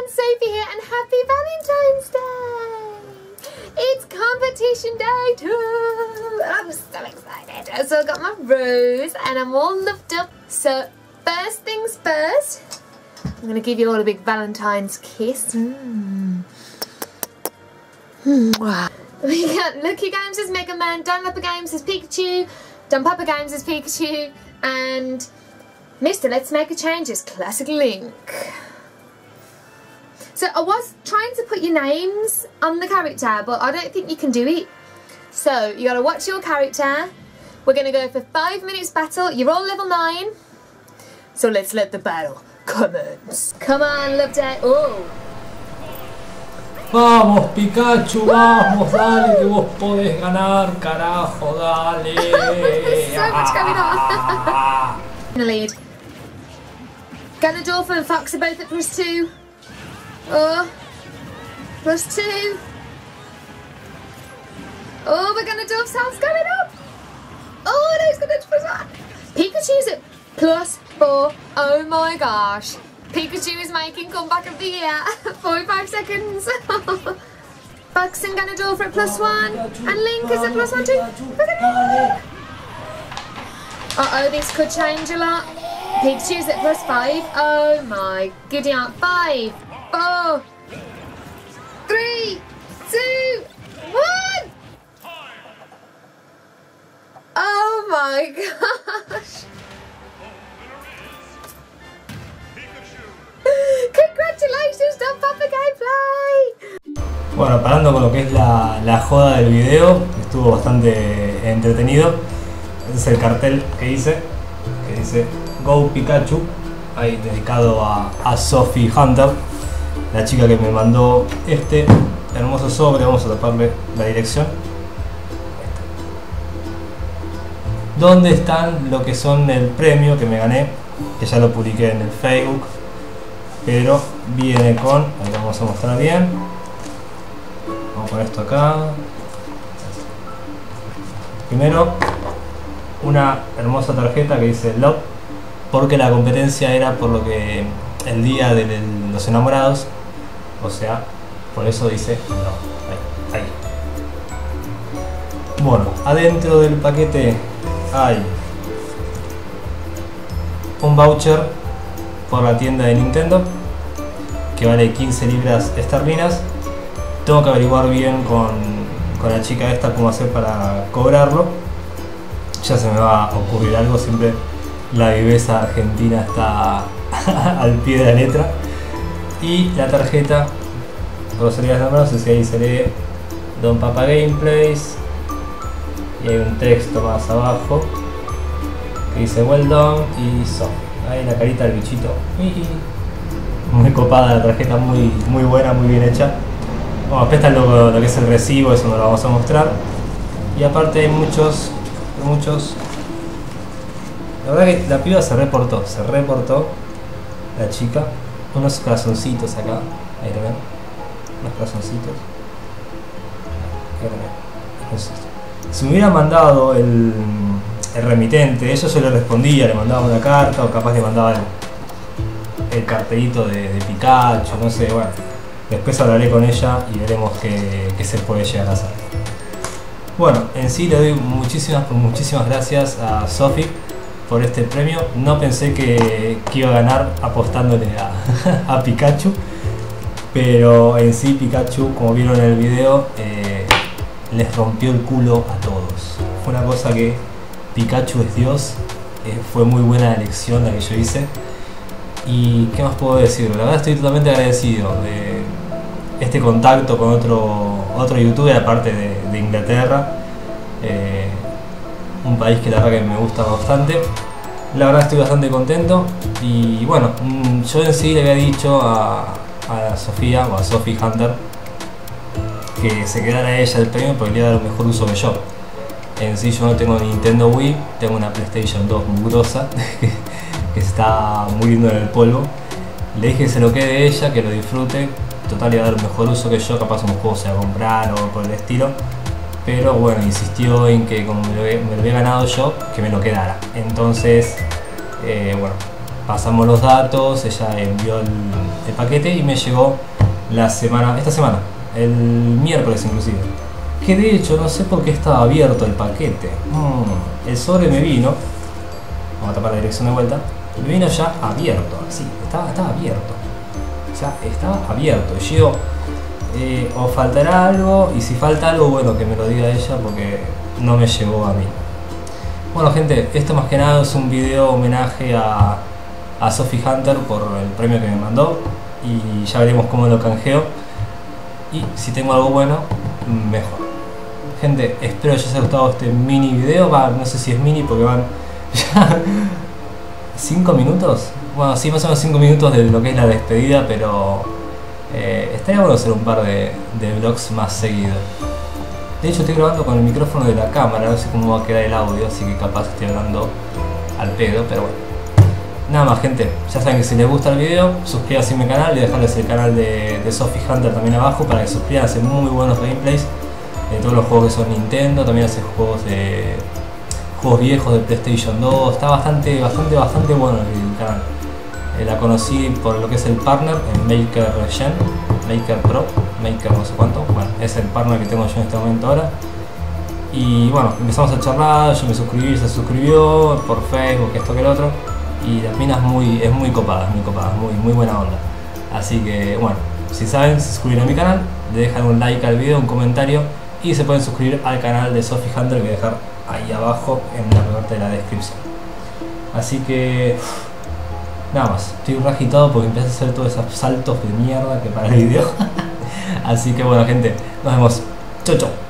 everyone, Sophie here and happy Valentine's Day! It's competition day too! I'm so excited. So I got my rose and I'm all loved up. So first things first, I'm going to give you all a big Valentine's kiss. Mm. We got Lucky Games as Mega Man, Don Dunlapper Games as Pikachu, Don Dunpapa Games as Pikachu, and Mr. Let's Make a Change as Classic Link. So I was trying to put your names on the character, but I don't think you can do it. So you gotta watch your character. We're gonna go for five minutes battle. You're all level nine. So let's let the battle commence. Come on, Love Day. Oh. Vamos, Pikachu, vamos, dale, que vos podés ganar, carajo, dale. so much going on. In the lead. Ganondorf and Fox are both at plus two. Oh, plus two. Oh, but Ganondorf's health's going up. Oh, no, it's to plus one. Pikachu's at plus four. Oh my gosh. Pikachu is making comeback of the year. 45 seconds. Bucks and Ganondorf are at plus one. And Link is at plus one too. Uh-oh, this could change a lot. Pikachu's at plus five. Oh my giddy aunt. Five, four, three, two, one. Oh my gosh. Congratulations, Don Papa Gameplay. Bueno, parando con lo que es la, la joda del video, estuvo bastante entretenido. Este es el cartel que hice, que dice Go Pikachu, ahí dedicado a, a Sophie Hunter, la chica que me mandó este hermoso sobre, vamos a taparle la dirección. ¿Dónde están lo que son el premio que me gané? Que ya lo publiqué en el Facebook, pero viene con, ahí lo vamos a mostrar bien. Vamos poner esto acá. Primero, una hermosa tarjeta que dice Love porque la competencia era por lo que el día de los enamorados, o sea, por eso dice no, ahí, ahí. Bueno, adentro del paquete hay un voucher por la tienda de Nintendo que vale 15 libras esterlinas. Tengo que averiguar bien con, con la chica esta cómo hacer para cobrarlo. Ya se me va a ocurrir algo, siempre la viveza argentina está al pie de la letra. Y la tarjeta, groserías de no sé si ahí se lee Don Papa Gameplays. Y hay un texto más abajo que dice Well done y so. Ahí la carita del bichito. Muy copada la tarjeta, muy, muy buena, muy bien hecha. Bueno, después está lo, lo que es el recibo, eso no lo vamos a mostrar. Y aparte hay muchos, muchos la verdad que la piba se reportó, se reportó la chica. Unos corazoncitos acá, ahí lo. Unos corazoncitos. Si me hubiera mandado el, remitente, eso se le respondía, le mandaba una carta o capaz le mandaba el, el cartelito de, de, Pikachu, no sé, bueno. Después hablaré con ella y veremos qué, qué se puede llegar a hacer. Bueno, en sí le doy muchísimas, muchísimas gracias a Sophie por este premio. No pensé que, iba a ganar apostándole a, a, Pikachu, pero en sí Pikachu, como vieron en el video, eh, les rompió el culo a todos. Fue una cosa que Pikachu es Dios, eh, fue muy buena elección la que yo hice. Y qué más puedo decir, la verdad estoy totalmente agradecido de este contacto con otro, otro youtuber aparte de, de Inglaterra. Eh, un país que la verdad que me gusta bastante. La verdad estoy bastante contento y bueno, mm, yo en sí le había dicho a, Sofía o a Sophie Hunter que se quedara ella el premio porque le iba a dar un mejor uso que yo. En sí yo no tengo Nintendo Wii, tengo una PlayStation 2 mugrosa que se está muriendo en el polvo. Le dije que se lo quede ella, que lo disfrute. Total iba a dar un mejor uso que yo, capaz un juego se va a comprar o por el estilo pero bueno, insistió en que como me lo, había ganado yo, que me lo quedara. Entonces, eh, bueno, pasamos los datos, ella envió el, paquete y me llegó la semana, esta semana, el miércoles inclusive. Que de hecho no sé por qué estaba abierto el paquete. Mm, el sobre me vino, vamos a tapar la dirección de vuelta, me vino ya abierto, así, estaba, estaba abierto. Sea, estaba abierto. Y eh, o faltará algo, y si falta algo, bueno, que me lo diga ella porque no me llegó a mí. Bueno gente, esto más que nada es un video homenaje a, a Sophie Hunter por el premio que me mandó y ya veremos cómo lo canjeo y si tengo algo bueno, mejor. Gente, espero os haya gustado este mini video, va, no sé si es mini porque van ya 5 minutos, bueno, sí, más o menos 5 minutos de lo que es la despedida, pero eh, estaría bueno hacer un par de, de vlogs más seguidos. De hecho estoy grabando con el micrófono de la cámara, no sé cómo va a quedar el audio, así que capaz estoy hablando al pedo, pero bueno. Nada más gente, ya saben que si les gusta el video, suscríbanse a mi canal y dejarles el canal de, de Sophie Hunter también abajo para que suscriban, hace muy buenos gameplays de todos los juegos que son Nintendo, también hace juegos de juegos viejos de PlayStation 2, está bastante, bastante, bastante bueno el canal. Eh, la conocí por lo que es el partner en Maker Gen, Maker Pro, Maker no sé cuánto, bueno, es el partner que tengo yo en este momento ahora. Y bueno, empezamos a charlar, yo me suscribí, se suscribió por Facebook, esto que el otro. Y las minas muy, es muy copada, muy copada, muy, muy buena onda. Así que bueno, si saben, se a mi canal, dejan un like al video, un comentario y se pueden suscribir al canal de Sophie Hunter que voy a dejar ahí abajo en la parte de la descripción. Así que nada más, estoy un agitado porque empecé a hacer todos esos saltos de mierda que para el video. Así que bueno gente, nos vemos. Chau chau.